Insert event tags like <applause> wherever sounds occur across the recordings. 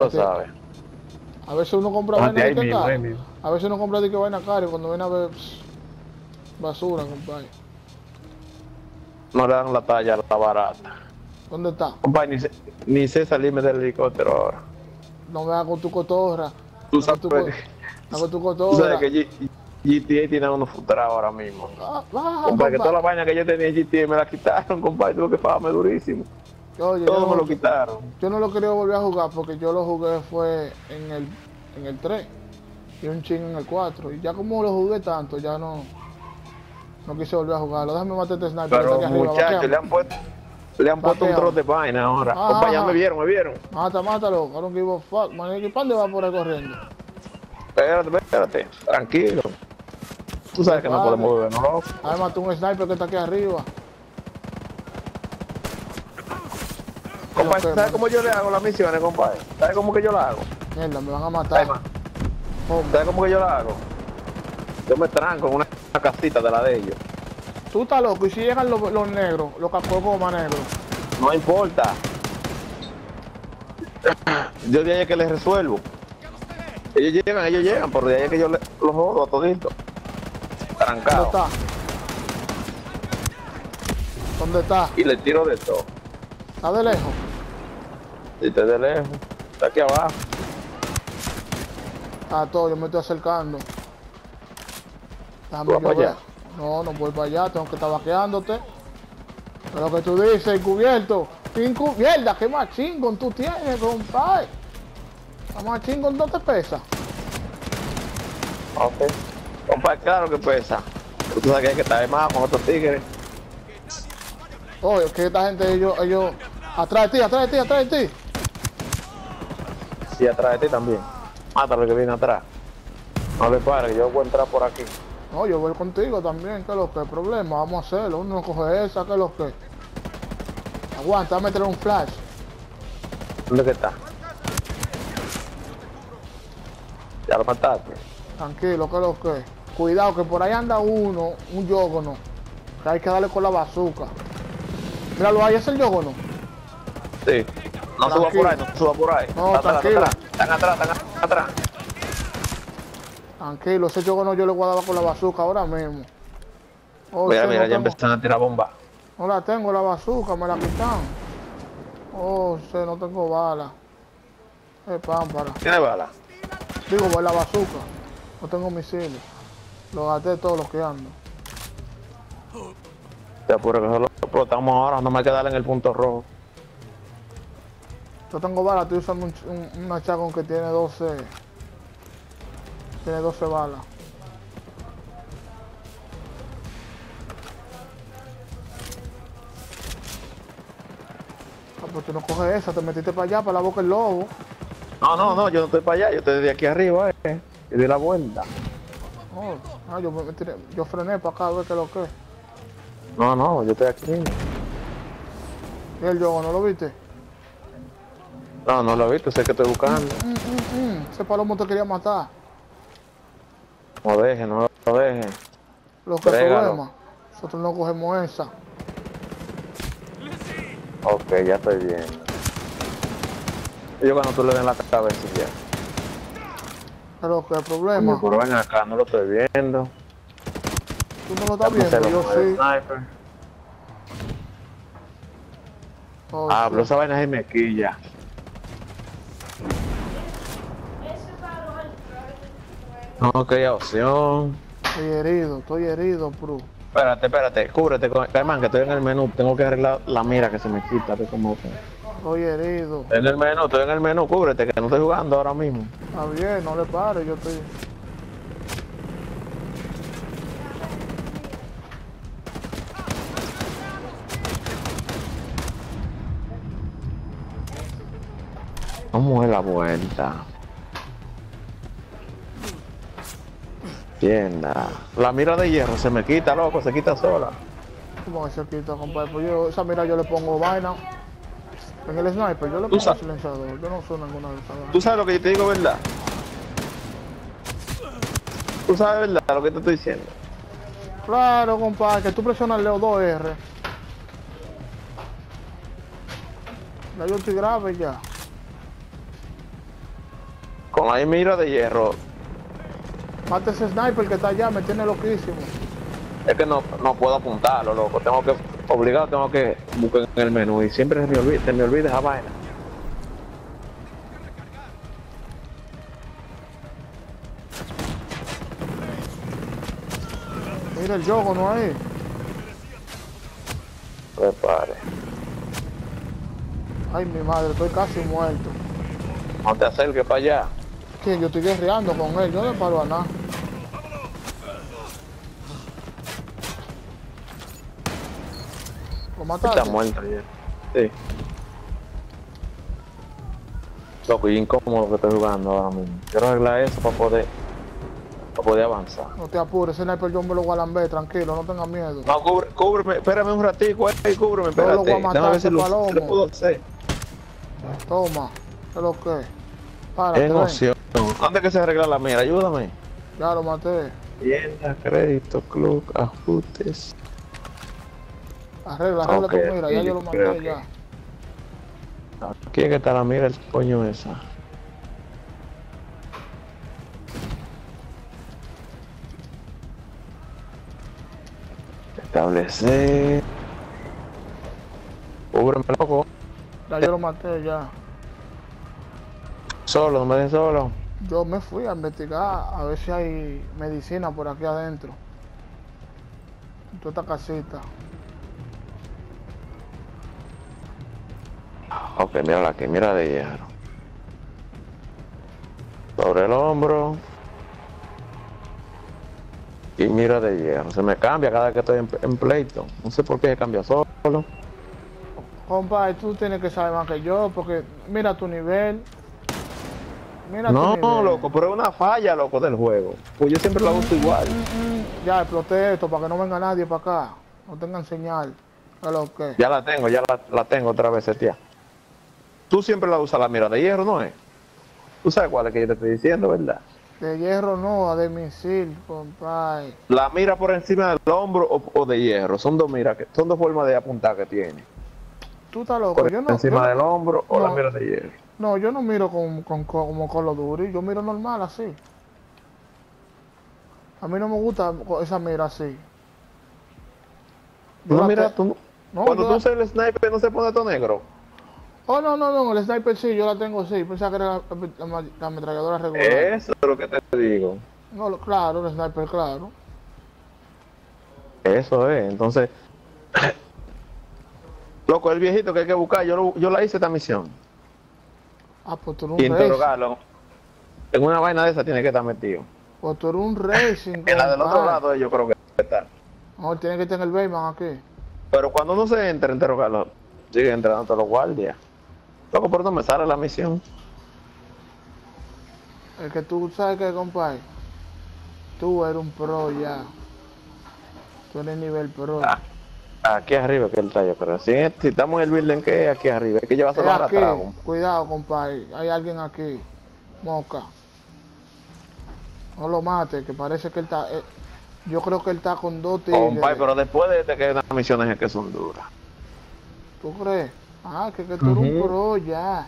lo sabes. A veces uno compra vaina de que mismo, cara. A veces uno compra de que vaina cara y cuando viene a ver pss, basura, compadre. No le dan la talla a la barata. ¿Dónde está? Compadre, ni sé, ni sé salirme del helicóptero ahora. No me hagas con tu cotorra. Tú Hago tu, sabes, co- hago tu tú cotorra. sabes que GTA tiene unos frustrados ahora mismo. Ah, baja, Compadre, que toda la vaina que yo tenía en GTA me la quitaron, compadre. Tuve que pagarme durísimo. Oye, Todo yo, me lo quitaron. yo no lo quería volver a jugar porque yo lo jugué fue en el, en el 3 y un ching en el 4. Y ya como lo jugué tanto, ya no, no quise volver a jugarlo. Déjame matar este sniper Pero muchachos, le han puesto, le han puesto un trozo de vaina ahora. Ajá, Compadre, ya ajá. me vieron, me vieron. Mata, mátalo. I don't give a fuck. Man, ¿y ¿para dónde va por ahí corriendo? Espérate, espérate, tranquilo. Tú sabes que no podemos beber, ¿no? Ahí mató un sniper que está aquí arriba. Compadre, ¿sabes cómo yo le hago las misiones, compadre? ¿Sabes cómo que yo la hago? Mierda, me van a matar. ¿Sabes cómo que yo la hago? Yo me tranco en una, una casita de la de ellos. Tú estás loco. Y si llegan los, los negros, los cascogoma negros. No importa. Yo de ahí es que les resuelvo. Ellos llegan, ellos llegan, pero de ahí es que yo los jodo a toditos. ¿Dónde Trancado. está? ¿Dónde está? Y le tiro de todo. ¿Está de lejos? Y te de lejos. Está aquí abajo. Está todo, yo me estoy acercando. Déjame ¿Tú vas yo para ver. allá? No, no voy para allá, tengo que estar vaqueándote. Pero lo que tú dices, encubierto. Mierda, qué machingón tú tienes, compadre. La machingón no te pesa. Ok. Compadre, claro que pesa. Tú sabes que hay que estar más con otros tigres. Oye, que esta gente, ellos, ellos. Atrás de ti, atrás de ti, atrás de ti. Y atrás de ti también. Mátalo que viene atrás. No le pares, yo voy a entrar por aquí. No, yo voy contigo también, que lo que, problema, vamos a hacerlo. Uno coge esa, que lo que. Aguanta, meter un flash. ¿Dónde que está? Ya lo mataste. Tranquilo, que lo que. Cuidado, que por ahí anda uno, un yogono. Que hay que darle con la bazooka. Míralo ahí, es el yogono. Sí. No suba por ahí, no suba por ahí. No, tranquilo. Están atrás, están atrás, están atrás. Tranquilo, ese yogono yo le guardaba con la bazooka ahora mismo. Oh, Mira, mira, no ya empezaron a tirar bombas. No la tengo, la bazooka, me la quitan. Oh, sí, no tengo bala. Es pámpara. ¿Tiene bala? Digo, voy la bazooka. No tengo misiles. Lo gasté todos los que ando. Te apuro que solo explotamos ahora, no me hay que darle en el punto rojo. Yo tengo balas, estoy usando un, un, que tiene 12. Tiene 12 balas. Ah, pues tú no coges esa, te metiste para allá, para la boca del lobo. No, no, no, yo no estoy para allá, yo estoy de aquí arriba, eh. Y di la vuelta. Oh, ah, yo, me tiré- yo frené para acá a ver qué es lo que es. No, no, yo estoy aquí. ¿Y el yogo no lo viste? No, no lo he visto, sé que estoy buscando. Mm, mm, mm, Ese palomo te quería matar. No deje, no lo deje. Lo que problema. Nosotros no cogemos esa. Ok, ya estoy bien. Yo cuando tú le den la cabeza ya. Pero que problema, pero ven acá, no lo estoy viendo. tú no lo estás viendo, celo yo sí. sniper. Oh, Ah, sí. pero esa vaina es mequilla. No, que hay opción. Estoy herido, estoy herido, bro. Espérate, espérate, cúbrete, con- Caimán, que estoy en el menú. Tengo que arreglar la mira que se me quita. que- Estoy herido. Estoy en el menú, estoy en el menú, cúbrete, que no estoy jugando ahora mismo. Está bien, no le pares, yo estoy. ¿Cómo es la vuelta? Tienda. La mira de hierro se me quita, loco, se quita sola. ¿Cómo que se quita, compadre? Pues yo, esa mira yo le pongo vaina. En el sniper, yo le Tú pongo sabes- silenciador. Yo no soy ninguna de esas. ¿Tú sabes lo que yo te digo, verdad? ¿Tú sabes verdad lo que te estoy diciendo? Claro, compadre, que tú presionas el 2R. Ya yo estoy grave ya. Con la mira de hierro. Mate ese sniper que está allá, me tiene loquísimo. Es que no, no puedo apuntarlo, loco. Tengo que, obligado, tengo que buscar en el menú y siempre se me olvida, se me olvida esa vaina. Mira el yogo, ¿no hay? Prepare. Ay, mi madre, estoy casi muerto. No te acerques para allá. ¿Quién? Yo estoy guerreando con él, yo no le paro a nada. ¿Lo mataste? Está muerto ya. Sí. Loco, y incómodo que estoy jugando ahora mismo. Quiero arreglar eso para poder, para poder avanzar. No te apures, ese sniper yo me lo voy a lamber, tranquilo, no tengas miedo. No, cubre, cúbreme, espérame un ratico, ahí, cúbreme, Yo lo espérate. voy a matar, si ese lo, palomo. lo puedo hacer. Toma, ¿qué es lo que? Párate. Emoción. ¿Dónde es que se arregla la mira? Ayúdame. Ya lo maté. Tienda, crédito, club, ajustes. Arregla, arregla Ok, tu mira, ya yo lo maté creo que- ya. Aquí es que está la mira, el coño esa. Establecer. Cúbreme loco. Ya yo lo maté ya. Solo, no me den solo. Yo me fui a investigar a ver si hay medicina por aquí adentro. En toda esta casita. Ok, mira aquí, mira de hierro. Sobre el hombro. Y mira de hierro. Se me cambia cada vez que estoy en, en pleito. No sé por qué se cambia solo. Compadre, tú tienes que saber más que yo, porque mira tu nivel. Mira tu No, nivel. loco, pero es una falla, loco, del juego. Pues yo siempre lo uso igual. Ya exploté esto para que no venga nadie para acá. No tengan señal. ¿Qué es lo que? Ya la tengo, ya la, la tengo otra vez, tía. Tú siempre la usas la mira de hierro, ¿no es? Tú sabes cuál es que yo te estoy diciendo, ¿verdad? De hierro no, a de misil, compadre. La mira por encima del hombro o, o de hierro. Son dos miras, que, son dos formas de apuntar que tiene. Tú estás loco. Por Yo no, encima yo- del hombro o la mira de hierro. no, yo no miro con, con, con- como con los duros. Yo miro normal así. A mí no me gusta esa mira así. Yo No, mira, te- tú, No, cuando tú usas el sniper no se pone todo negro. Oh, no, no, no, el sniper sí, yo la tengo así. Pensaba que era la, la- la- la ametralladora regular. Eso es lo que te digo. No, lo- claro, el sniper, claro. Eso es, entonces. <coughs> Loco, el viejito que hay que buscar, yo, lo- yo la hice esta misión. Ah, pues tú eres un racing. interrogarlo. En una vaina de esa tiene que estar metido. Pues tú eres un racing. <coughs> En la del otro lado yo creo que está. No, tiene que estar en el Bayman aquí. Pero cuando uno se entra a interrogarlo, sigue entrando todos los guardias. Loco, por no me sale la misión. El que tú sabes que, compadre. Tú eres un pro ya. Tú eres nivel pro. Ah, Aquí arriba que él está, yo creo. Si, si estamos en el building que es aquí arriba, hay que llevárselo para atrás. Cuidado, compadre. Hay alguien aquí. Moca. No lo mate, que parece que él está. eh, yo creo que él está con dos tigres. Compadre, pero después de este que hay unas misiones es que son duras. ¿Tú crees? Ah, que, que tú eres un Ujú. pro ya.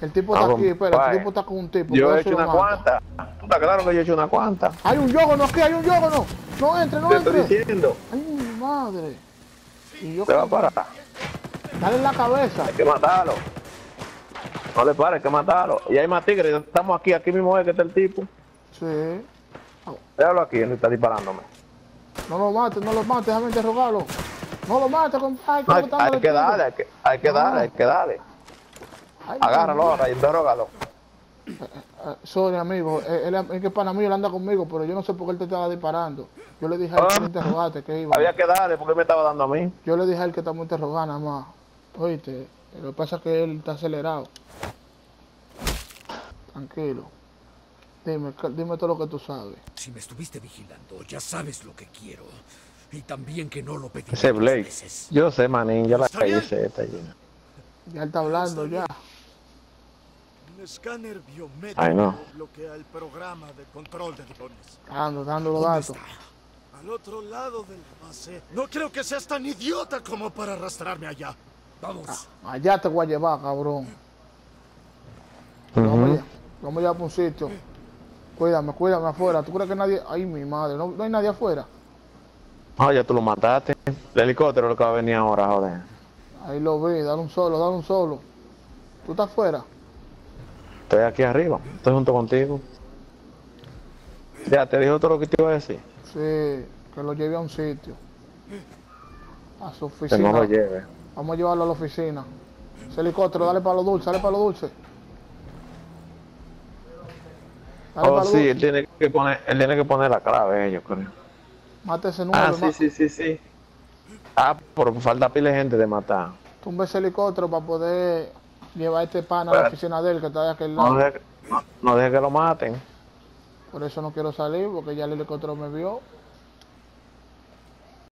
El tipo Ah, está aquí, espera, el tipo está con un tipo. Yo he hecho una mata. cuanta. Tú estás claro que yo he hecho una cuanta. Hay un yogo, no aquí, hay un yogo, no. No entre, no Te estoy entre. diciendo. Ay, mi madre. Y yo Te va a parar. Dale en la cabeza. Hay que matarlo. No le pares, hay que matarlo. Y hay más tigres. Estamos aquí, aquí mismo es que está el tipo. Sí. Déjalo aquí, él está disparándome. No lo mates, no lo mates, déjame interrogarlo. No lo mates, compadre. No, hay, botándole hay que darle, hay que, hay que No. darle, hay que darle. Agárralo ahora y interrógalo. Eh, sorry, amigo. eh, Él, es que pana mío, él anda conmigo, pero yo no sé por qué él te estaba disparando. Yo le dije a él que Ah. interrogaste, que iba. Había que darle porque él me estaba dando a mí. Yo le dije a él que estamos interrogando nada más. Oíste, lo que pasa es que él está acelerado. Tranquilo. Dime, dime todo lo que tú sabes. Si me estuviste vigilando, ya sabes lo que quiero. Y también que no lo pedí Ese Blake. veces. Yo sé, manín, yo la ¿Está bien? hice esta llena. Ya está hablando ya. Un escáner biométrico Ay, no. bloquea el programa de control de drones. Dando, dando los ¿Dónde datos. está? Al otro lado de la base. No creo que seas tan idiota como para arrastrarme allá. Vamos. Allá te voy a llevar, cabrón. Vamos a lle- lo Vamos a llevar para un sitio. Cuídame, cuídame afuera. ¿Tú crees que nadie.? Ay, mi madre, no, no hay nadie afuera. Ah, ya tú lo mataste. El helicóptero es lo que va a venir ahora, joder. Ahí lo vi, dale un solo, dale un solo. ¿Tú estás afuera? Estoy aquí arriba, estoy junto contigo. Ya, te dijo todo lo que te iba a decir. Sí, que lo lleve a un sitio. A su Que oficina. no lo lleve. Vamos a llevarlo a la oficina. Ese helicóptero, dale para lo dulce, dale para lo dulce. Dale Oh, sí, dulce. él tiene que poner, él tiene que poner la clave, yo creo. Mate ese nueve, Ah, sí, sí, sí, sí. Ah, por falta pila de gente de matar. tumba ese helicóptero para poder llevar este pana a la oficina de él que está de aquel No lado. deje, no, no deje que lo maten. Por eso no quiero salir, porque ya el helicóptero me vio.